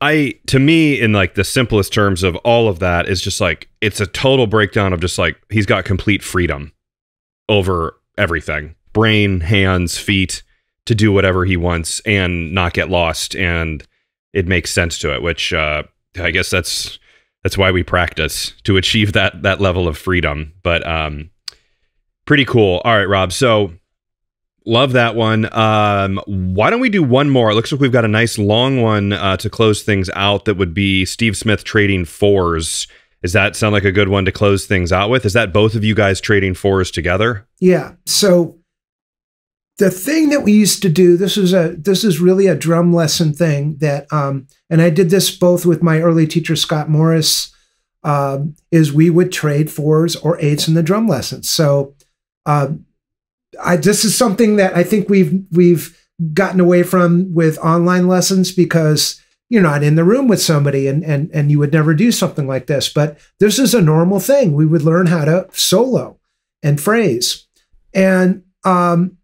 I to me in like the simplest terms of all of that is just like it's a total breakdown of just like he's got complete freedom over everything. Brain hands feet to do whatever he wants and not get lost and it makes sense to it which uh I guess that's that's why we practice to achieve that that level of freedom but um pretty cool all right Rob so Love that one. Um, why don't we do one more? It looks like we've got a nice long one uh, to close things out. That would be Steve Smith trading fours. Does that sound like a good one to close things out with? Is that both of you guys trading fours together? Yeah. So the thing that we used to do, this is a this is really a drum lesson thing that um and I did this both with my early teacher Scott Morris, um, is we would trade fours or eights in the drum lessons. So um I this is something that I think we've we've gotten away from with online lessons because you're not in the room with somebody and and and you would never do something like this. But this is a normal thing. We would learn how to solo and phrase. And um,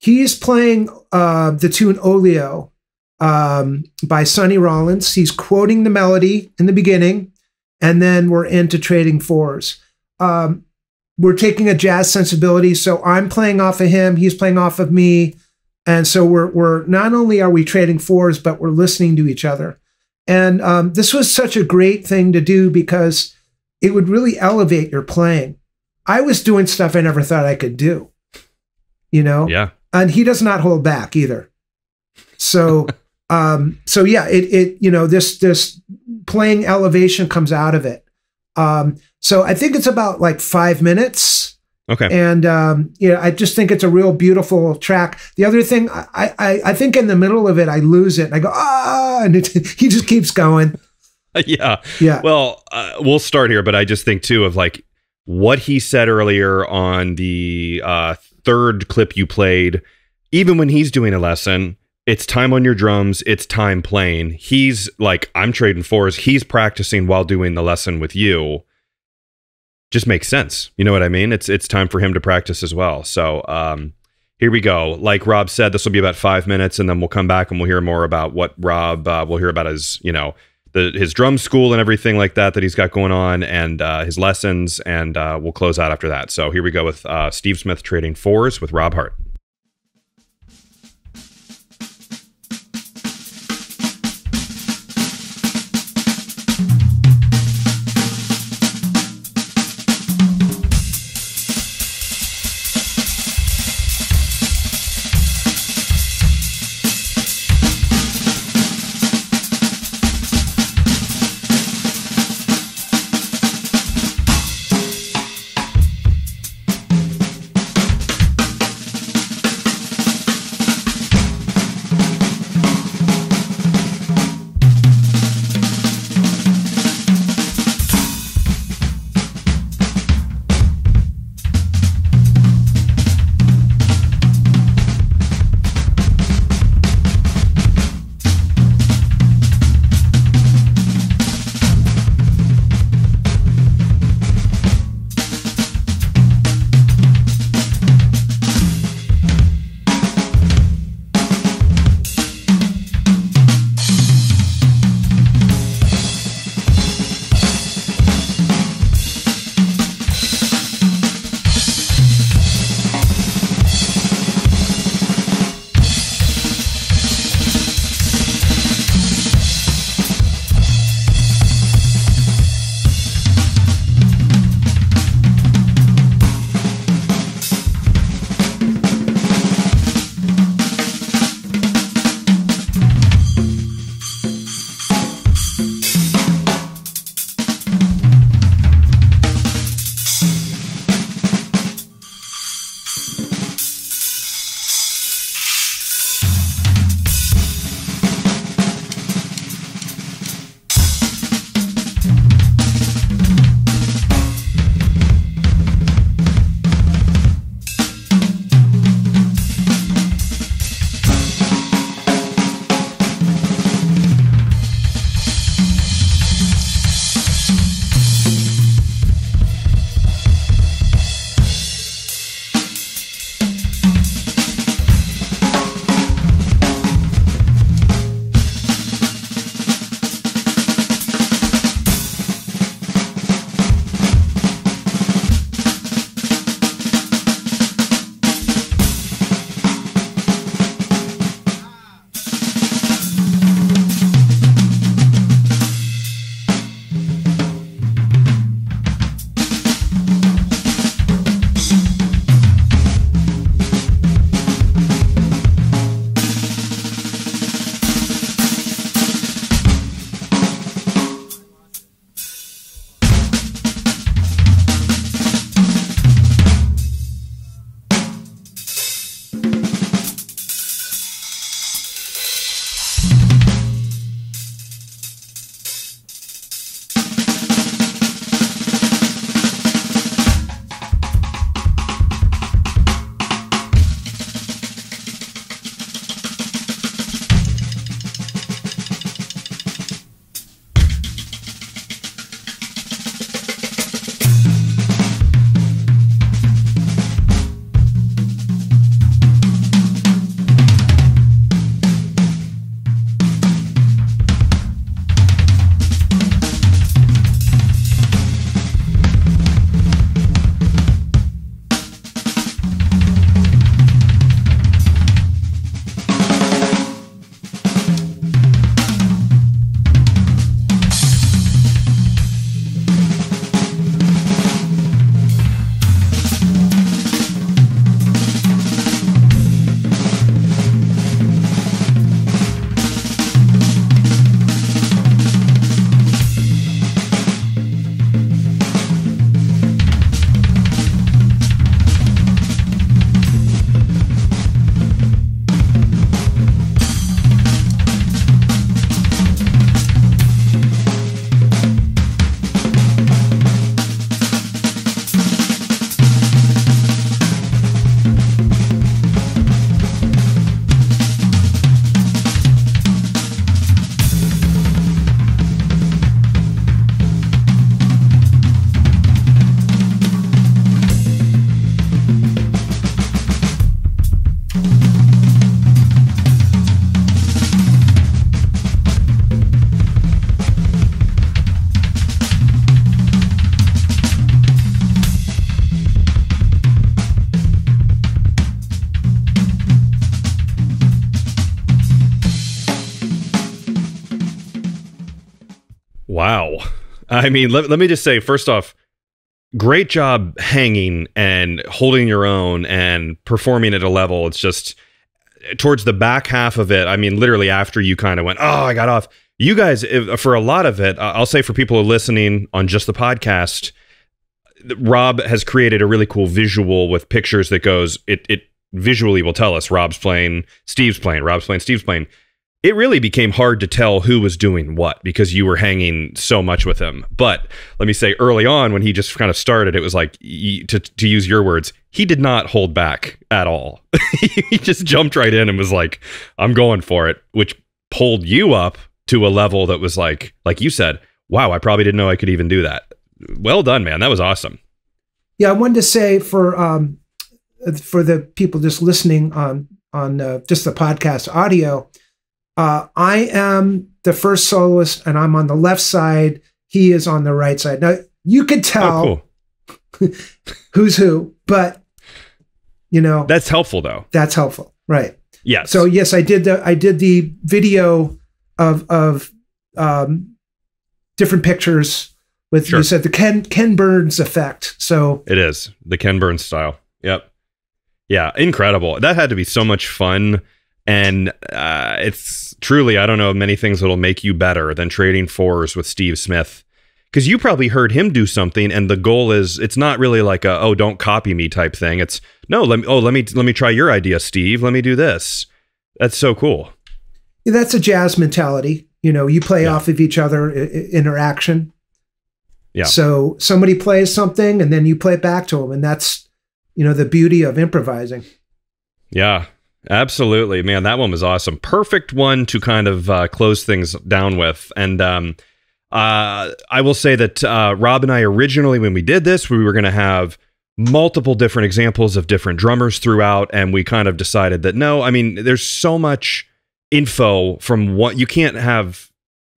he's playing uh, the tune Oleo um, by Sonny Rollins. He's quoting the melody in the beginning, and then we're into trading fours. Um, we're taking a jazz sensibility, so I'm playing off of him, he's playing off of me, and so we're we're not only are we trading fours, but we're listening to each other. And um, this was such a great thing to do because it would really elevate your playing. I was doing stuff I never thought I could do, you know? Yeah. And he does not hold back either. So, <laughs> um, so yeah, it, it, you know, this, this playing elevation comes out of it. Um, so I think it's about like five minutes. Okay. And, um, yeah, I just think it's a real beautiful track. The other thing, I, I, I think in the middle of it, I lose it and I go, ah, and it, <laughs> he just keeps going. <laughs> yeah. Yeah. Well, uh, we'll start here, but I just think too of like what he said earlier on the uh, third clip you played. Even when he's doing a lesson, it's time on your drums, it's time playing. He's like, I'm trading fours. He's practicing while doing the lesson with you. Just makes sense. You know what I mean? It's it's time for him to practice as well. So um, here we go. Like Rob said, this will be about five minutes, and then we'll come back and we'll hear more about what Rob. Uh, we'll hear about his, you know, the his drum school and everything like that that he's got going on, and uh, his lessons, and uh, we'll close out after that. So here we go with uh, Steve Smith trading fours with Rob Hart. I mean, let, let me just say first off, great job hanging and holding your own and performing at a level. It's just eh, towards the back half of it. I mean, literally after you kind of went, oh, I got off. You guys, if, for a lot of it, I'll say for people who are listening on just the podcast, Rob has created a really cool visual with pictures that goes, it, it visually will tell us Rob's playing, Steve's playing, Rob's playing, Steve's playing it really became hard to tell who was doing what because you were hanging so much with him. But let me say, early on, when he just kind of started, it was like, to, to use your words, he did not hold back at all. <laughs> he just jumped right in and was like, I'm going for it, which pulled you up to a level that was like, like you said, wow, I probably didn't know I could even do that. Well done, man. That was awesome. Yeah, I wanted to say for um, for the people just listening on on uh, just the podcast audio, uh, I am the first soloist, and I'm on the left side. He is on the right side. Now you could tell oh, cool. <laughs> who's who, but you know that's helpful though. That's helpful, right? Yes. So yes, I did the I did the video of of um, different pictures with sure. you said the Ken Ken Burns effect. So it is the Ken Burns style. Yep. Yeah, incredible. That had to be so much fun and uh, it's truly, I don't know many things that'll make you better than trading fours with Steve Smith. Because you probably heard him do something, and the goal is it's not really like a oh don't copy me type thing. It's no let me oh let me let me try your idea, Steve. Let me do this. That's so cool. That's a jazz mentality. You know, you play yeah. off of each other interaction. Yeah. So somebody plays something, and then you play it back to them, and that's you know the beauty of improvising. Yeah, Absolutely, man. That one was awesome. Perfect one to kind of uh, close things down with. And um, uh, I will say that uh, Rob and I originally, when we did this, we were going to have multiple different examples of different drummers throughout, and we kind of decided that no, I mean, there's so much info from what you can't have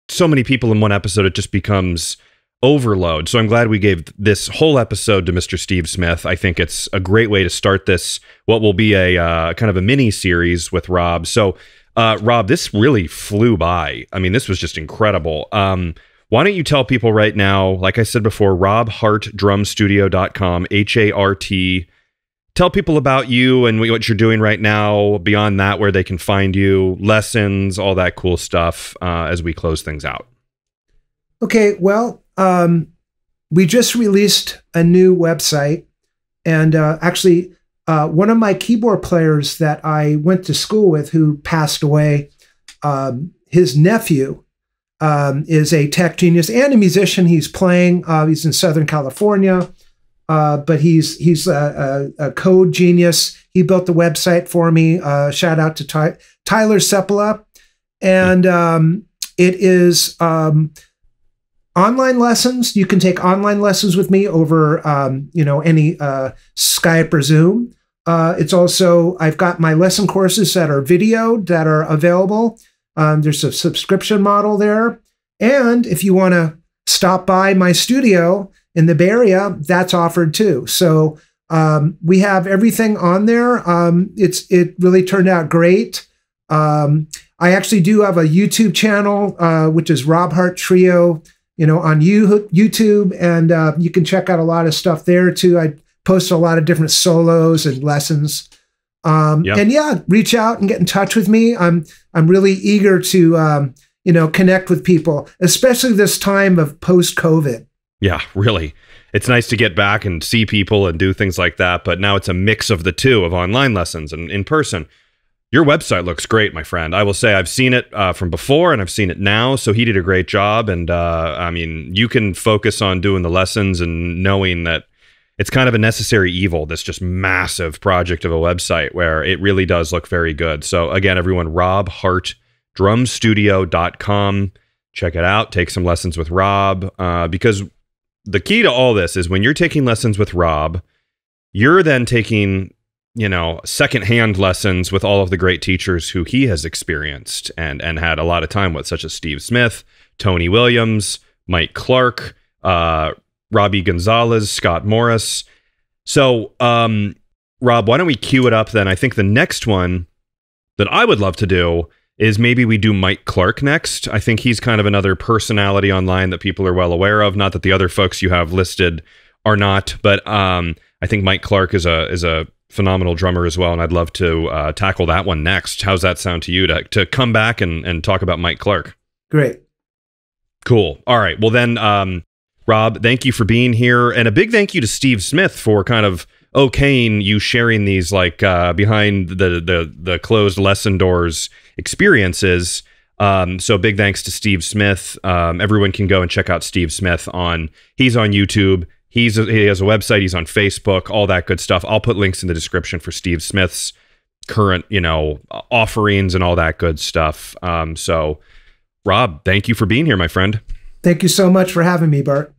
so many people in one episode. It just becomes overload. So I'm glad we gave this whole episode to Mr. Steve Smith. I think it's a great way to start this, what will be a uh, kind of a mini series with Rob. So, uh, Rob, this really flew by. I mean, this was just incredible. Um, why don't you tell people right now, like I said before, robhartdrumstudio.com, H A R T. Tell people about you and what you're doing right now. Beyond that, where they can find you, lessons, all that cool stuff uh, as we close things out. Okay, well, um, we just released a new website, and uh, actually, uh, one of my keyboard players that I went to school with, who passed away, um, his nephew um, is a tech genius and a musician. He's playing. Uh, he's in Southern California, uh, but he's he's a, a, a, code genius. He built the website for me. Uh, shout out to Ty- Tyler Sepala, and um, it is. Online lessons. You can take online lessons with me over um, you know any uh, skype or zoom. Uh, it's also i've got my lesson courses that are videoed that are available. Um, there's a subscription model there. And if you want to stop by my studio in the bay area that's offered too. So um, we have everything on there. Um, it's it really turned out great. Um, i actually do have a youtube channel uh, which is rob hart trio you know, on YouTube, and uh, you can check out a lot of stuff there too. I post a lot of different solos and lessons. Um, yep. And yeah, reach out and get in touch with me. I'm I'm really eager to um, you know connect with people, especially this time of post COVID. Yeah, really. It's nice to get back and see people and do things like that. But now it's a mix of the two of online lessons and in person. Your website looks great, my friend. I will say I've seen it uh, from before and I've seen it now. So he did a great job. And uh, I mean, you can focus on doing the lessons and knowing that it's kind of a necessary evil, this just massive project of a website where it really does look very good. So again, everyone, Rob Hart, drumstudio.com. Check it out. Take some lessons with Rob. Uh, because the key to all this is when you're taking lessons with Rob, you're then taking you know, secondhand lessons with all of the great teachers who he has experienced and and had a lot of time with, such as Steve Smith, Tony Williams, Mike Clark, uh, Robbie Gonzalez, Scott Morris. So, um, Rob, why don't we cue it up then? I think the next one that I would love to do is maybe we do Mike Clark next. I think he's kind of another personality online that people are well aware of. Not that the other folks you have listed are not, but um, I think Mike Clark is a is a phenomenal drummer as well, and I'd love to uh, tackle that one next. How's that sound to you to to come back and and talk about Mike Clark? Great. Cool. All right. Well then, um, Rob, thank you for being here, and a big thank you to Steve Smith for kind of okaying you sharing these like uh, behind the the the closed lesson doors experiences. Um, so big thanks to Steve Smith. Um, everyone can go and check out Steve Smith on. He's on YouTube. He's he has a website. He's on Facebook. All that good stuff. I'll put links in the description for Steve Smith's current, you know, offerings and all that good stuff. Um, so, Rob, thank you for being here, my friend. Thank you so much for having me, Bart.